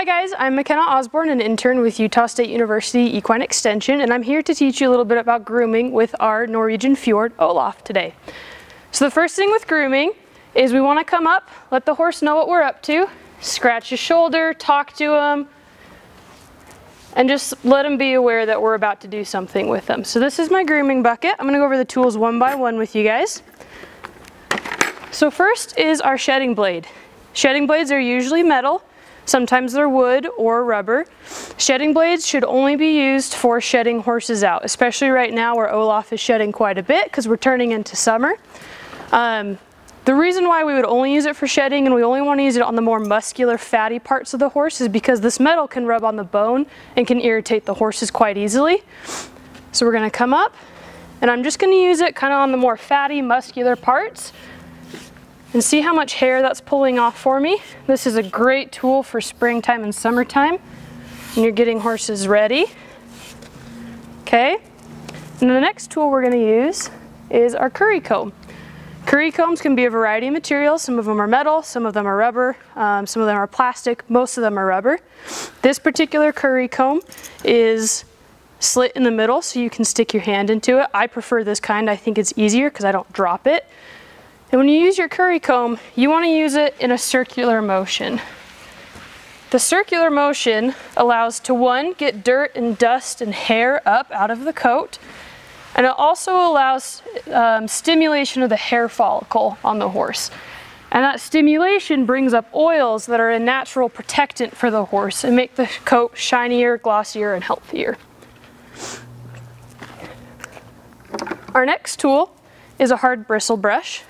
Hi guys, I'm McKenna Osborne, an intern with Utah State University Equine Extension, and I'm here to teach you a little bit about grooming with our Norwegian Fjord Olaf today. So the first thing with grooming is we want to come up, let the horse know what we're up to, scratch his shoulder, talk to him, and just let him be aware that we're about to do something with them. So this is my grooming bucket. I'm going to go over the tools one by one with you guys. So first is our shedding blade. Shedding blades are usually metal. Sometimes they're wood or rubber. Shedding blades should only be used for shedding horses out, especially right now where Olaf is shedding quite a bit because we're turning into summer. Um, the reason why we would only use it for shedding and we only want to use it on the more muscular fatty parts of the horse is because this metal can rub on the bone and can irritate the horses quite easily. So we're going to come up and I'm just going to use it kind of on the more fatty muscular parts and see how much hair that's pulling off for me. This is a great tool for springtime and summertime when you're getting horses ready. Okay, and the next tool we're going to use is our curry comb. Curry combs can be a variety of materials. Some of them are metal, some of them are rubber, um, some of them are plastic, most of them are rubber. This particular curry comb is slit in the middle so you can stick your hand into it. I prefer this kind. I think it's easier because I don't drop it. And when you use your curry comb, you want to use it in a circular motion. The circular motion allows to one, get dirt and dust and hair up out of the coat, and it also allows um, stimulation of the hair follicle on the horse. And that stimulation brings up oils that are a natural protectant for the horse and make the coat shinier, glossier, and healthier. Our next tool is a hard bristle brush.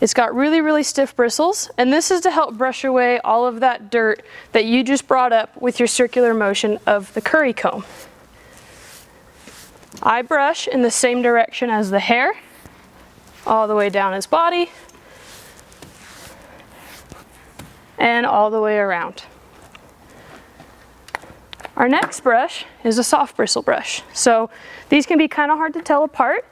It's got really, really stiff bristles, and this is to help brush away all of that dirt that you just brought up with your circular motion of the curry comb. I brush in the same direction as the hair, all the way down his body, and all the way around. Our next brush is a soft bristle brush. So these can be kind of hard to tell apart,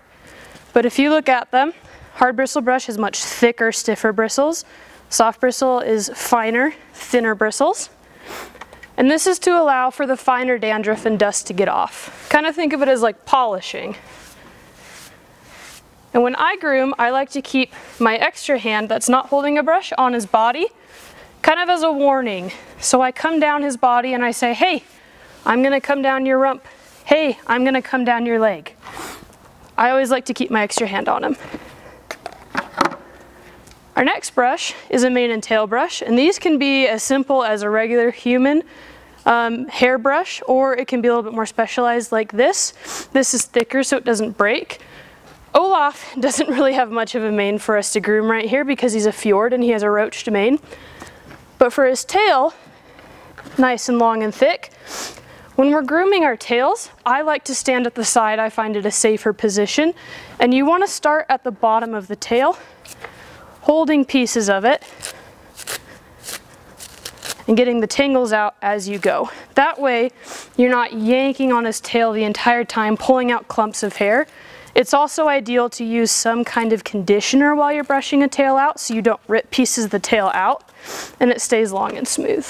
but if you look at them, Hard bristle brush has much thicker, stiffer bristles. Soft bristle is finer, thinner bristles. And this is to allow for the finer dandruff and dust to get off. Kind of think of it as like polishing. And when I groom, I like to keep my extra hand that's not holding a brush on his body, kind of as a warning. So I come down his body and I say, hey, I'm gonna come down your rump. Hey, I'm gonna come down your leg. I always like to keep my extra hand on him. Our next brush is a mane and tail brush, and these can be as simple as a regular human um, hairbrush, or it can be a little bit more specialized like this. This is thicker so it doesn't break. Olaf doesn't really have much of a mane for us to groom right here because he's a fjord and he has a roached mane. But for his tail, nice and long and thick, when we're grooming our tails, I like to stand at the side. I find it a safer position. And you want to start at the bottom of the tail holding pieces of it and getting the tangles out as you go. That way you're not yanking on his tail the entire time, pulling out clumps of hair. It's also ideal to use some kind of conditioner while you're brushing a tail out so you don't rip pieces of the tail out and it stays long and smooth.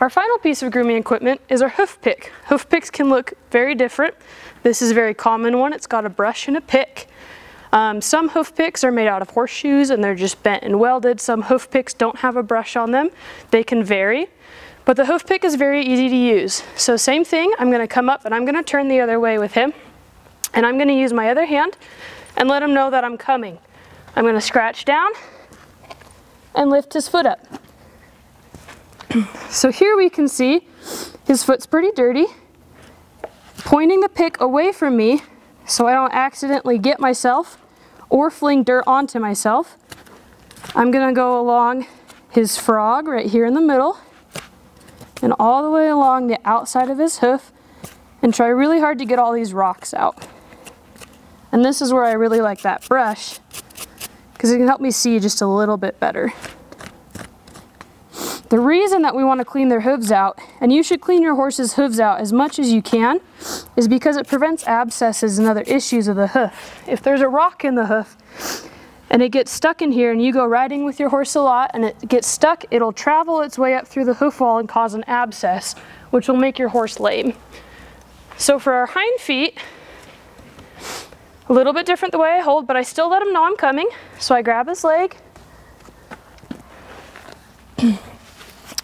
Our final piece of grooming equipment is our hoof pick. Hoof picks can look very different. This is a very common one. It's got a brush and a pick. Um, some hoof picks are made out of horseshoes and they're just bent and welded. Some hoof picks don't have a brush on them. They can vary. But the hoof pick is very easy to use. So same thing, I'm gonna come up and I'm gonna turn the other way with him. And I'm gonna use my other hand and let him know that I'm coming. I'm gonna scratch down and lift his foot up. so here we can see his foot's pretty dirty. Pointing the pick away from me so I don't accidentally get myself or fling dirt onto myself. I'm gonna go along his frog right here in the middle and all the way along the outside of his hoof and try really hard to get all these rocks out. And this is where I really like that brush because it can help me see just a little bit better. The reason that we want to clean their hooves out, and you should clean your horse's hooves out as much as you can, is because it prevents abscesses and other issues of the hoof. If there's a rock in the hoof and it gets stuck in here and you go riding with your horse a lot and it gets stuck, it'll travel its way up through the hoof wall and cause an abscess, which will make your horse lame. So for our hind feet, a little bit different the way I hold, but I still let him know I'm coming. So I grab his leg,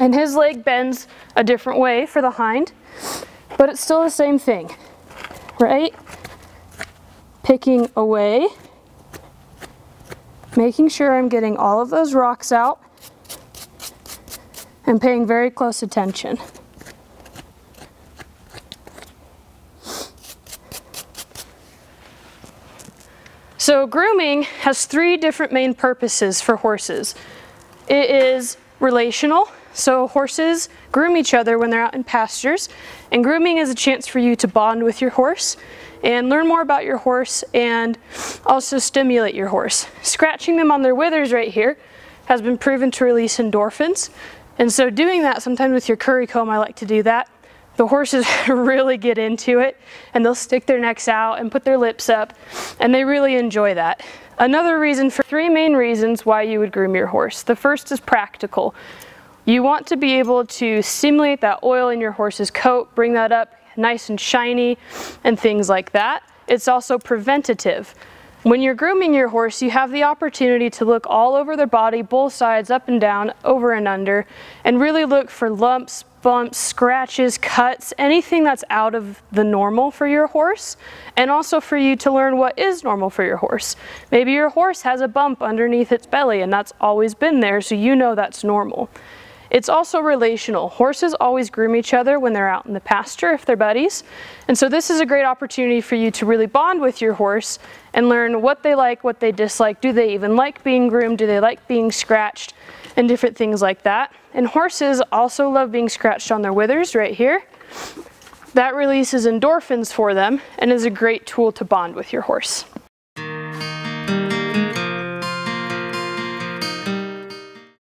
and his leg bends a different way for the hind, but it's still the same thing, right? Picking away, making sure I'm getting all of those rocks out, and paying very close attention. So grooming has three different main purposes for horses. It is relational, so horses groom each other when they're out in pastures, and grooming is a chance for you to bond with your horse and learn more about your horse and also stimulate your horse. Scratching them on their withers right here has been proven to release endorphins, and so doing that sometimes with your curry comb, I like to do that, the horses really get into it and they'll stick their necks out and put their lips up and they really enjoy that. Another reason for three main reasons why you would groom your horse. The first is practical. You want to be able to simulate that oil in your horse's coat, bring that up nice and shiny and things like that. It's also preventative. When you're grooming your horse, you have the opportunity to look all over their body, both sides, up and down, over and under, and really look for lumps, bumps, scratches, cuts, anything that's out of the normal for your horse, and also for you to learn what is normal for your horse. Maybe your horse has a bump underneath its belly and that's always been there, so you know that's normal. It's also relational. Horses always groom each other when they're out in the pasture if they're buddies. And so this is a great opportunity for you to really bond with your horse and learn what they like, what they dislike. Do they even like being groomed? Do they like being scratched? And different things like that. And horses also love being scratched on their withers right here. That releases endorphins for them and is a great tool to bond with your horse.